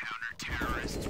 counter-terrorists